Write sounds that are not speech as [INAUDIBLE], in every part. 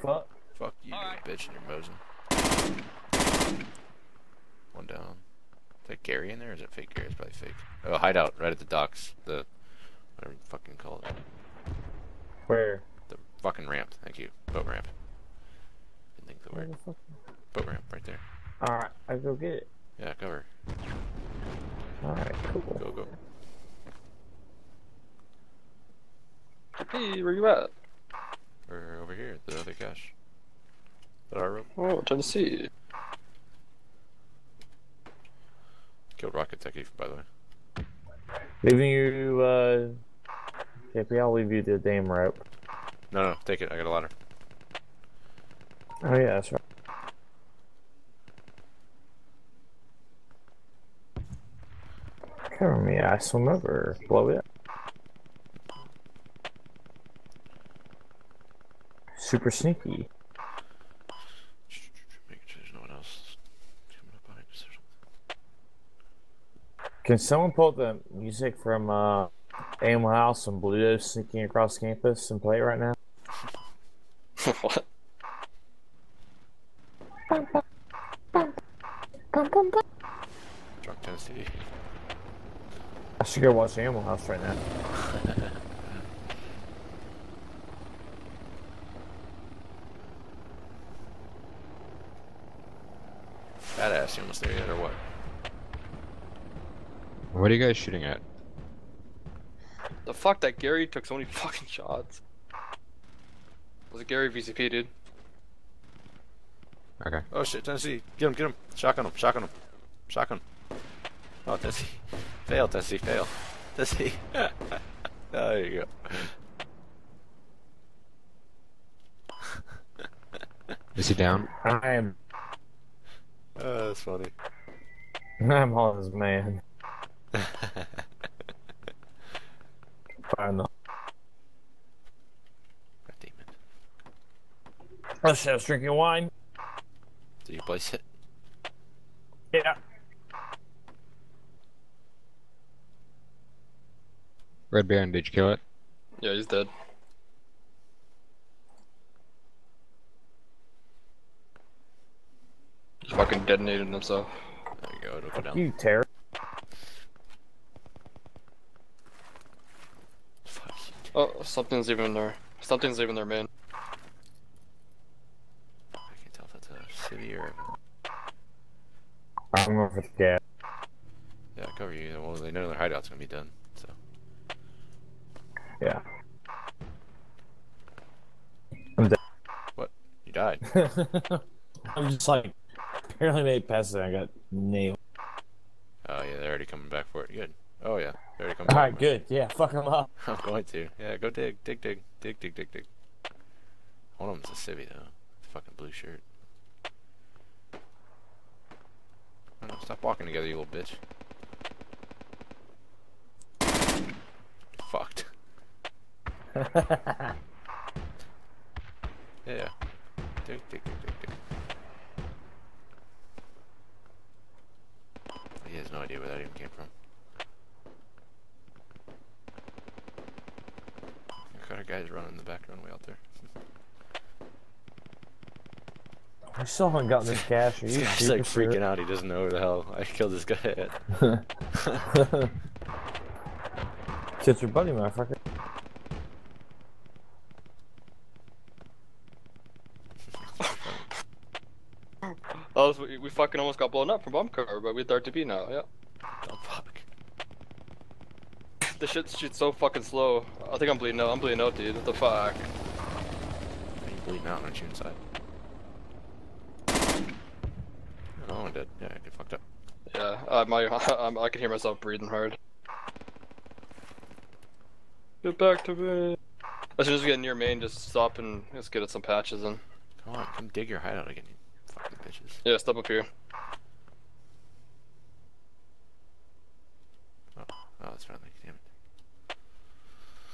fuck? Fuck you, All you right. bitch, and your Mosin. One down. Is that Gary in there? Or is it fake Gary? It's probably fake. Oh, hideout right at the docks. The whatever you fucking call it. Where? The fucking ramp. Thank you. Boat ramp. Didn't think the Where word. the? Boat ramp right there. Alright, I go get it. Yeah, cover. Alright, cool. Go go. Hey, where you at? We're over here at the other cache. That our rope. Oh, Tennessee. Killed Rocket Techie, by the way. Leaving you, uh. KP, I'll leave you the damn rope. No, no, take it. I got a ladder. Oh, yeah, that's right. Cover me, I swim over. Blow it up. Super sneaky. Making sure there's no one else coming up behind us or sneaky. Can someone pull the music from uh, Animal House and Bluto sneaking across campus and play it right now? what? Drunk Tennessee. I should go watch Animal House right now. Badass, you almost there yet, or what? What are you guys shooting at? The fuck that Gary took so many [LAUGHS] fucking shots. Was it Gary VCP, dude? Okay. Oh shit, Tennessee. Get him, get him. Shotgun him, shotgun him. Shotgun. Oh, Tennessee. Fail, Tennessee, fail. Tennessee. oh, [LAUGHS] there you go. Is he down? I am. Oh, that's funny. I'm on his man. Find the. God damn it. Shit, I was drinking wine. Did you place it? Yeah. Red Baron, did you kill it? Yeah, he's dead. He fucking detonated himself. There you go, it'll go down. You terror. Fuck you. Oh, something's even there. Something's even there, man. I can't tell if that's a city or. I'm going for the gas. Yeah, cover you. Well, they know their hideout's gonna be done, so. Yeah. I'm dead. What? You died. [LAUGHS] I'm just like, apparently made past it. I got nailed. Oh, yeah, they're already coming back for it. Good. Oh, yeah, they're already coming back. Alright, good. Yeah, fuck them up. [LAUGHS] I'm going to. Yeah, go dig, dig, dig, dig, dig, dig, dig. One of them's a civvy though. Fucking blue shirt. I know, stop walking together, you little bitch. Fucked. [LAUGHS] Yeah. Dig, dig, dig, dig, dig. He has no idea where that even came from. What kind of guys running in the back runway out there? I still haven't gotten this cache. [LAUGHS] Are This guy's like super freaking out. He doesn't know where the hell I killed this guy at. [LAUGHS] serious? It's your buddy, motherfucker. [LAUGHS] Oh, we, we fucking almost got blown up from bomb cover, but we have RTB now, yeah. Oh fuck. The shit shoots so fucking slow. I think I'm bleeding out. I'm bleeding out, dude. What the fuck? Are you bleeding out, aren't you, inside? Oh, I'm dead. Yeah, I get fucked up. Yeah, uh, [LAUGHS] my, I'm, I can hear myself breathing hard. Get back to me. As soon as we get near main, just stop and let's get at some patches and Come on, come dig your hideout again, you fucking bitches. yeah, step up here. Oh, oh that's friendly. Damn it.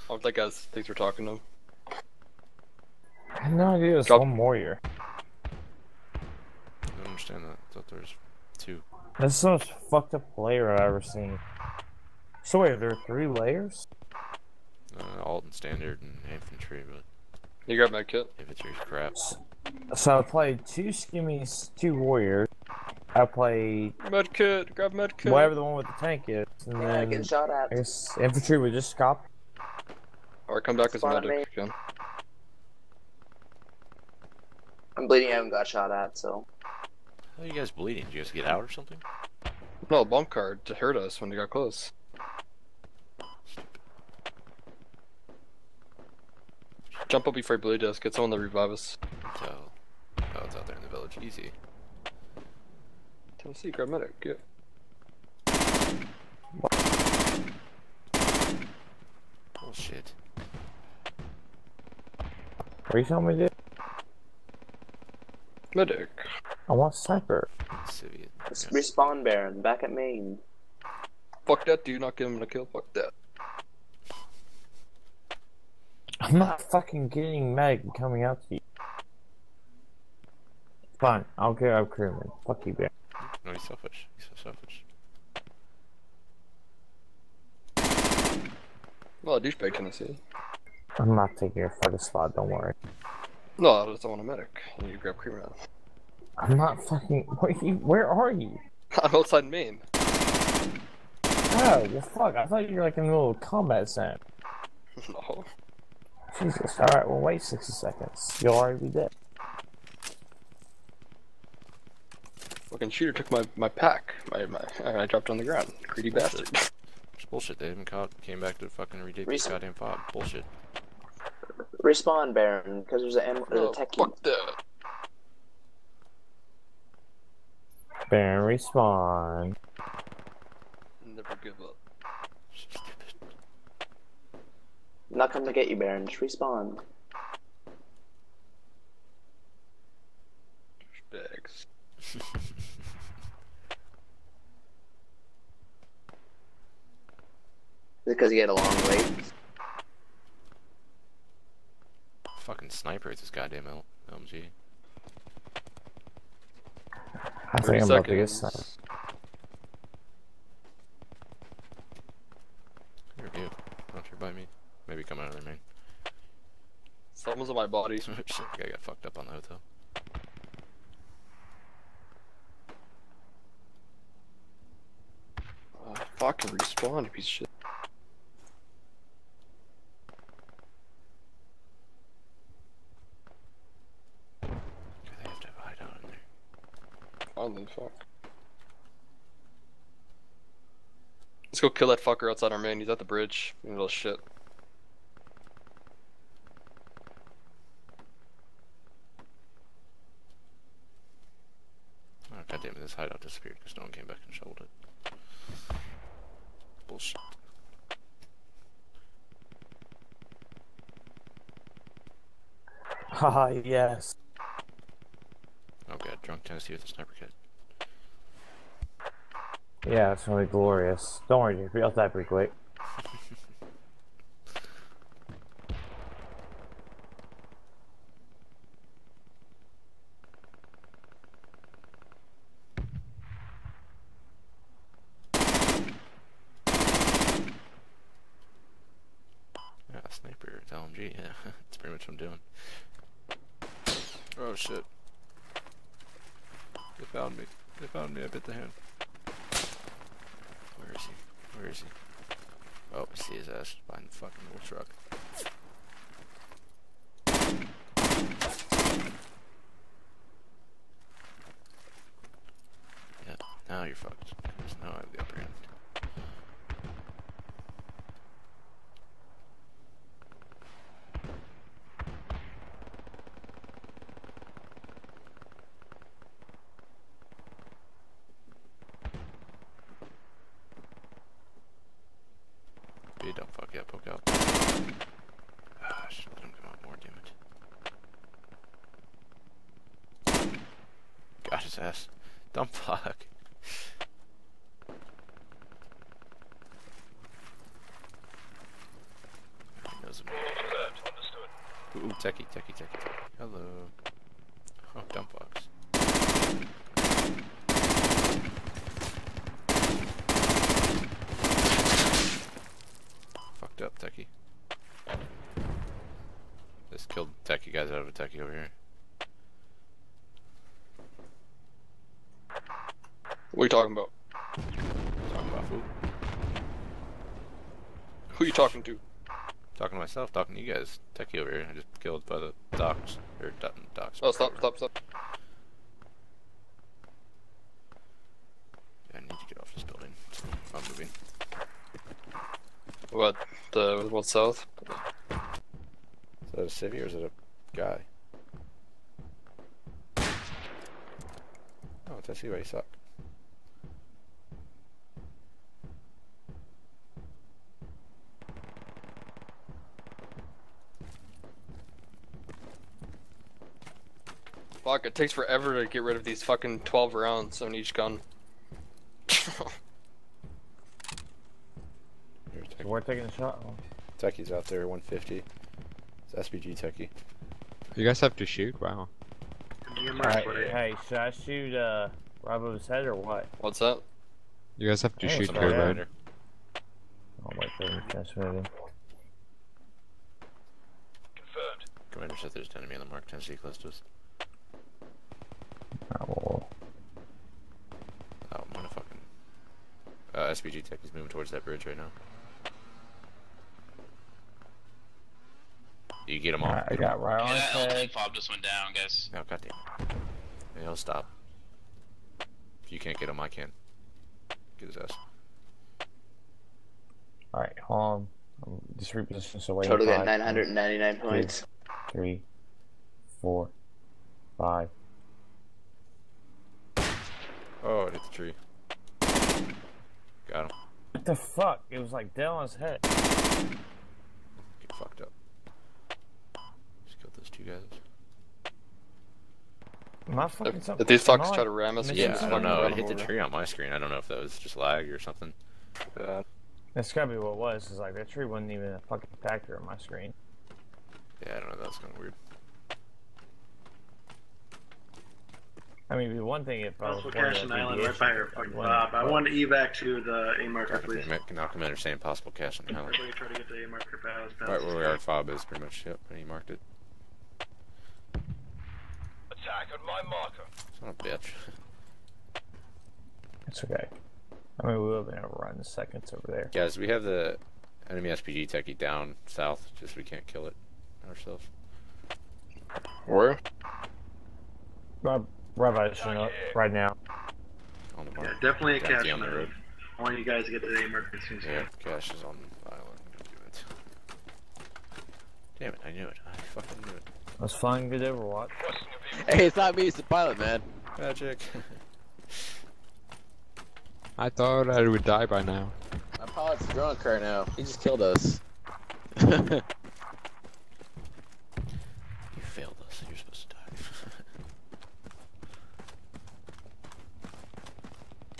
I don't think guys thinks we're talking to him. I had no idea it was Drop- one warrior. I don't understand that. I thought there was two. That's the most fucked up layer I've ever seen. So wait, there are three layers? Uh, alt and standard and infantry, but You got my kit. If it's crap. So I played two skimmies, two warriors. I played Med kit. Grab med kit. whatever the one with the tank is, and Yeah, then getting shot at. I guess infantry with just cop. Or come back as a Spawn at medic again. I'm bleeding. I haven't got shot at, so How are you guys bleeding? Did you guys get out or something? No, a bump card to hurt us when they got close. Jump up before he bleed us. Get someone to revive us. So, oh, it's out there in the village. Easy. Tennessee, grab medic. Yeah. Bullshit. What are you telling me to do? Medic. I want sniper. Civian. Respawn Baron back at main. Fuck that dude. Not give him a kill. Fuck that. I'm not fucking getting medic coming out to you. Fine, I'll get up crewman. Fuck you, bear. No, he's selfish. He's so selfish. Well, a douchebag Tennessee. I'm not taking your fucking spot. Don't worry. No, I just don't want a medic. And you grab cream now. I'm not fucking. Where, you, where are you? [LAUGHS] I'm outside main. Oh, well, fuck. I thought you were like in the middle of combat zone. [LAUGHS] no. Jesus. Alright, well, wait 60 seconds. You'll already be dead. Fucking shooter took my, my pack. My, my, I dropped on the ground. Greedy bastard. [LAUGHS] It's bullshit. They haven't caught. Came back to fucking redid this goddamn fob. Bullshit. Respawn Baron because there's an M- there's Oh, a tech. fuck that. Baron, respawn. Never give up. I'm [LAUGHS] not coming to get you, Baron. Just respawn. Douchebags. [LAUGHS] Because he had a long wait. fucking sniper with this goddamn L- LMG. I think I'm about to get sniped. Here, you. Not here by me. Maybe come out of their main. Someone's on my body. [LAUGHS] Shit, the guy got fucked up on the hotel. Uh, fucking respawn, you piece of shit. God, they have to have a hideout in there. Finally, fuck. Let's go kill that fucker outside our main. He's at the bridge. You little shit. Oh, God damn it, this hideout disappeared because no one came back and shoveled it. Bullshit. Haha, [LAUGHS] yes. Drunk Tennessee with a sniper kit. Yeah, it's gonna be glorious. Don't worry, dude. I'll die pretty quick. Yeah, sniper, it's LMG, yeah. That's pretty much what I'm doing. Oh shit. They found me. They hand. Where is he? Where is he? Oh, I see his ass behind the fucking little truck. Yeah, now you're fucked. 'cause now I have the upper don't fuck yeah, poke out. Ah, shit, let him come out more, damn it. Got his ass. Dumb fuck. He knows him. Ooh, techie, techie, techie, techie. Hello. Oh, dumb fox. Fucked up, techie. Killed techie guys out of a techie over here. What are you talking about? Talking about food. Who are you talking to? Talking to myself, talking to you guys. Techie over here. I just killed by the docks. Or do- docks. Oh, stop, stop, stop. I need to get off this building. I'm moving. What? The what south? Is that a civvy or is it a guy? Oh, it's SC why you suck. Fuck, it takes forever to get rid of these fucking 12 rounds on each gun. [LAUGHS] Here, So techie. we're taking a shot. Techie's out there, 150. It's SPG Techie. You guys have to shoot? Wow. Alright, hey, should I shoot uh, Robo's head or what? What's that? You guys have to Hey, shoot it's Care all right. Bird. I'll wait for him to finish moving. Commander said there's an enemy on the mark 10C close to us. I will. Oh, I'm gonna fucking. Uh, SPG Techie's moving towards that bridge right now. You get them all. Alright, I got right on his Yeah, LT head. fob just went down, guys. Oh, goddamn. Yeah, he'll stop. If you can't get him, I can. Get his ass. Alright, hold on. I'm just repositioning so wait. Total got five, 999 points. Three, four, five. Oh, it hit the tree. Got him. What the fuck? It was like dead on his head. Get fucked up. Just killed those two guys. Am I fucking If, something? if these am fucks try to ram us, we missing can Yeah, I don't know. It hit the tree on my screen. I don't know if that was just lag or something. Yeah. That's gotta be what it was. Is like that tree wasn't even a fucking factor on my screen. Yeah, I don't know. That's kind of weird. I mean, it'd be one thing if I was Also, playing Cashin Island, PDH right by your fucking like, Bob. I but- wanted to evac to the A marker, God please. damn it. Now Commander saying possible cache on the island. Everybody try to get the A marker fast. fast Right where we are, fob is pretty much. Yep, and he marked it. Attack on my marker. Son of a bitch. It's okay. I mean, we would have been able to run seconds over there. Guys, we have the enemy SPG techie down south. Just we can't kill it ourselves. Where? Rob, Rob, I showing up right now. On the Yeah, definitely a cache on the move. road. I want you guys to get to the A marker as soon Yeah, can. cache is on the island. Go do it. Damn it, I knew it. I fucking knew it. It was fun, good Overwatch. [LAUGHS] Hey, it's not me, it's the pilot, man. Magic. I thought I would die by now. My pilot's drunk right now. He just killed us. [LAUGHS] you failed us. You're supposed to die.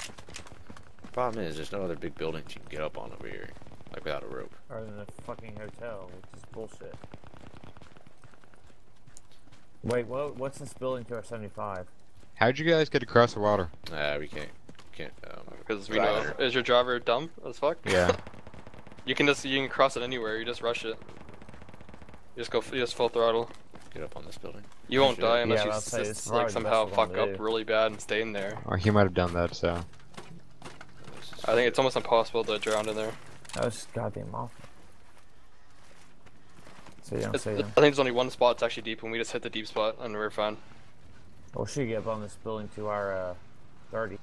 [LAUGHS] Problem is, there's no other big buildings you can get up on over here, like without a rope. Other than a fucking hotel, which is bullshit. Wait, what? What's this building to our 75? How'd you guys get across the water? Nah, we can't, can't. Um, Because we know. Is your driver dumb as fuck? Yeah. [LAUGHS] You can just you can cross it anywhere. You just rush it. You just go. You just full throttle. get up on this building. You won't Shit. die unless Yeah, you I'll say s- it's s- probably like somehow fuck up really bad and stay in there. Or he might have done that, so. I think it's almost impossible to drown in there. That was goddamn awful. See ya, It's, see I think there's only one spot that's actually deep, and we just hit the deep spot, and we're fine. Well, she get up on this building to our uh, 30.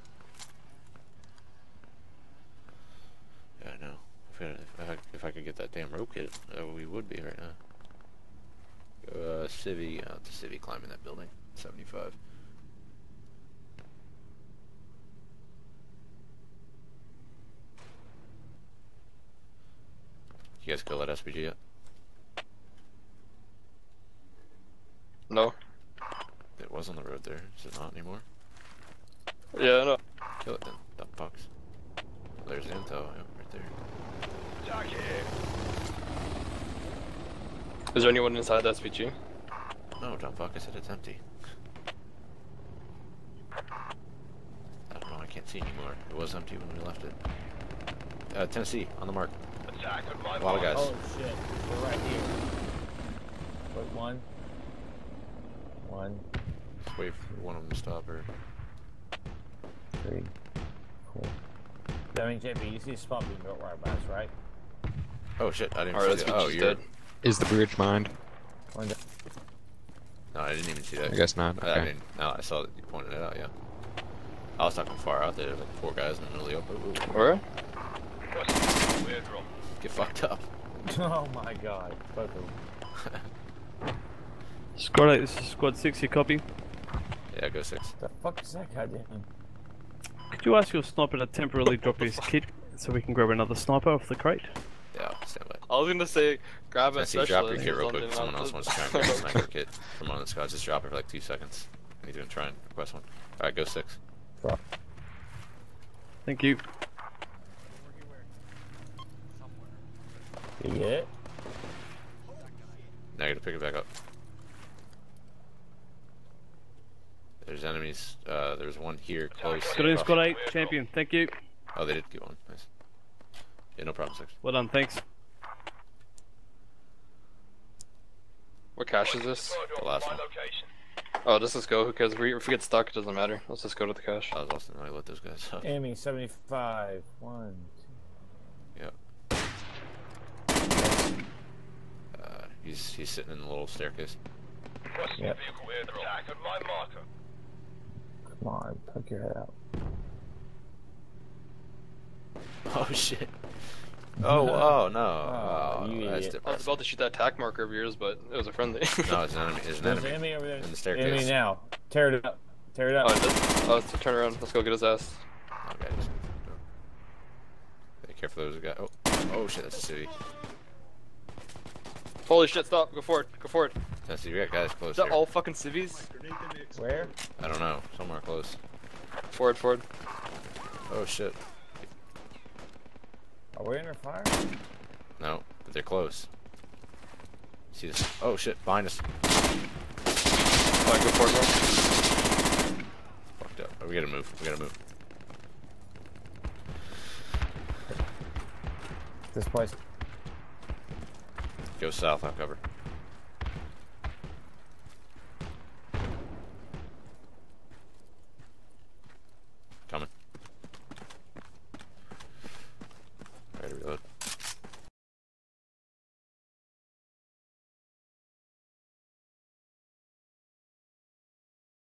Yeah, I know. If I, if I, if I could get that damn rope kit, uh, we would be right now. Uh, Civi, uh, to Civi climbing that building. 75. You guys kill that SPG yet? No. It was on the road there. Is it not anymore? Yeah, no. Kill it then, dumb fucks. There's the intel, yeah, right there. Attack here. Is there anyone inside the SPG? No, dumb fuck, I said it's empty. I don't know, I can't see anymore. It was empty when we left it. Uh, Tennessee, on the mark. Attack on my A lot of guys. Oh shit, we're right here. Put one. One, Just wait for one of them to stop her. three, four. I mean, JP, you see the spot being built right by us, right? Oh shit, I didn't Alright, see that's that. Oh, you're. dead. Is the bridge mined? One. No, I didn't even see that. I guess not. I, I Okay. mean, no, I saw that you pointed it out, yeah. I was talking far out there, there's like four guys in the middle of the open. Ooh, Where? Requesting clear drop. get fucked up. [LAUGHS] Oh my god. [LAUGHS] Both of them. Squad 8, this is Squad 6, you copy? Yeah, go six. The fuck is that guy doing? Could you ask your sniper to temporarily drop his kit so we can grab another sniper off the crate? Yeah, stand by. I was gonna say grab a Jesse, drop your kit real quick. Someone else wants to try and grab a sniper kit from one of the squads. Just drop it for like two seconds. And he's gonna try and request one. Alright, go six. Thank you. You get it? Now you gotta pick it back up. There's enemies. Uh, there's one here close. Good in across- Squad 8, champion, thank you. Oh, they did get one. Nice. Yeah, no problem, six. Well done, thanks. What cache is this? The last one. Location. Oh, let's just go. Who cares? If we, if we get stuck, it doesn't matter. Let's just go to the cache. I was Austin. I let those guys. up. Enemy 75. One, Yep. Uh, he's he's sitting in the little staircase. Requesting Yep. vehicle attack on my marker. Two. Come on, poke your head out. [LAUGHS] Oh shit. [LAUGHS] Oh oh no. [LAUGHS] Oh, Oh, you that's idiot. I was about to shoot that attack marker of yours, but it was a friendly. No, it's an enemy. It's an There's an enemy. enemy over there. In the Enemy now. Tear it up. Tear it oh, up. it did? oh, let's turn around. Let's go get his ass. Okay. Just, Be careful. There's a guy. Oh oh shit. That's a city. Holy shit! Stop. Go forward. Go forward. That's we got guys close Is that here. all fucking civies? Where? I don't know. Somewhere close. Forward, forward. Oh shit. Are we under fire? No, but they're close. See this? Oh shit! Behind us. Alright, go forward, bro. Fucked up. Oh, we gotta move. We gotta move. This place. Go south. I'll cover.